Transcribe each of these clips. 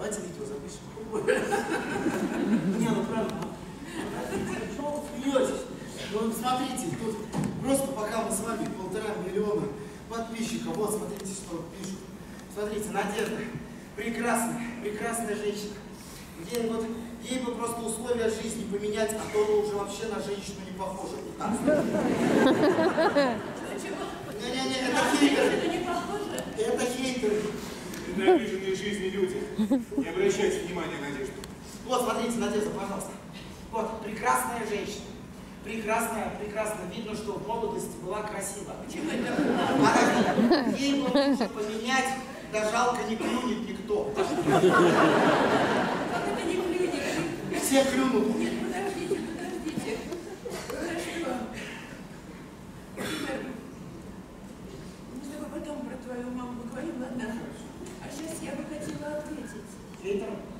давайте видео запишем. Не, ну правда. Чего вы смеетесь? Ну смотрите, тут просто пока мы с вами полтора миллиона подписчиков, вот смотрите, что пишут. Смотрите, Надежда, прекрасная, прекрасная женщина. Ей, вот, ей бы просто условия жизни поменять, а то она уже вообще на женщину не похожа. Вот так. Не-не-не, это хейтеры. не похоже? Это хейтеры. Ненавиженные жизни люди. Не обращайте внимания на Надежду. Вот, смотрите, Надежда, пожалуйста. Вот, прекрасная женщина. Прекрасная, прекрасно. Видно, что в молодости была красива. Было? Она, ей бы лучше поменять, да жалко не клюнет никто. Как это не клюнет? Все клюнут. Letra.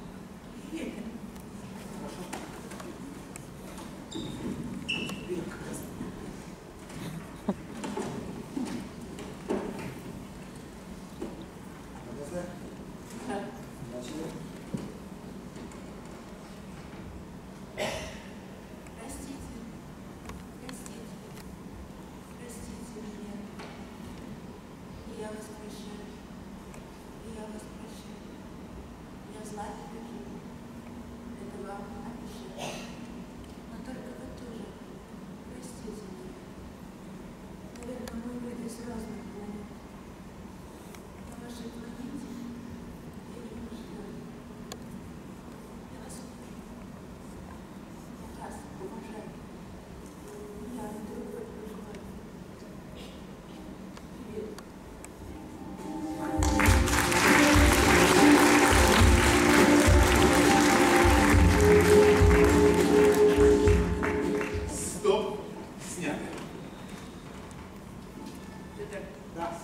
Петр, Да.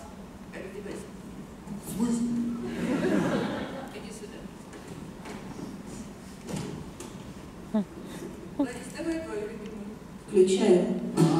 раздевайся. В смысле? Иди сюда. Ларис, давай твою любимую. Включаю.